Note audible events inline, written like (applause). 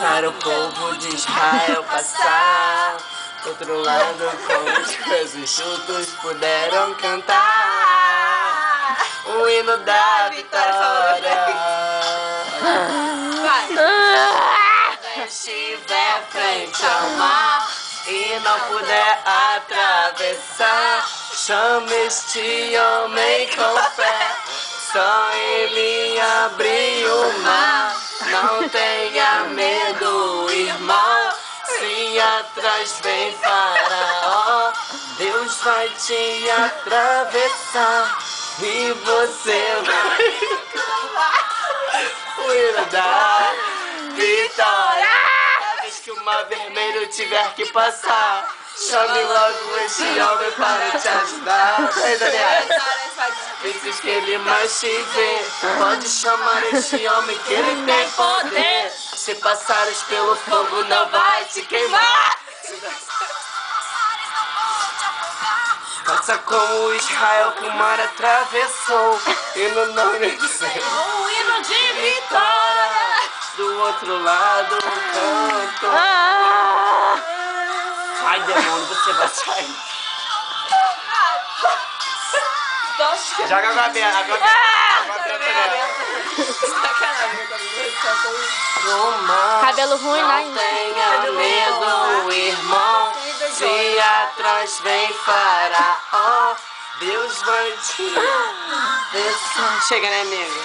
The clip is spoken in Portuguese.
para o povo de Israel passar. Do outro lado, com os coisas juntos puderam cantar o hino da vitória. Vai. estiver frente ao mar e não puder atravessar, chame este homem com fé. Só ele abriu o mar. Não tenha medo, irmão. Se atrás vem faraó, Deus vai te atravessar e você vai da vitória. Cada vez que o mar vermelho tiver que passar, chame logo este homem para te ajudar. Ei, Daniel. Vezes que ele mais te vê, pode chamar este homem que ele tem passares pelo fogo, não vai te queimar. Faça como Israel que o mar atravessou e no nome do Senhor. Um hino de vitória. Do outro lado, um canto. Ah. Ai, demônio, você vai sair. Joga aberta, água aberta. Água aberta nela. No mar, Cabelo ruim lá não ainda. tenha medo, irmão. Se atrás vem faraó, Deus vai te. (laughs) Chega, né, amiga?